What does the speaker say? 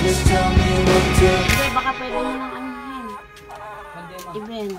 Just tell me what to do. Baka pwede na lang ano yan. Event.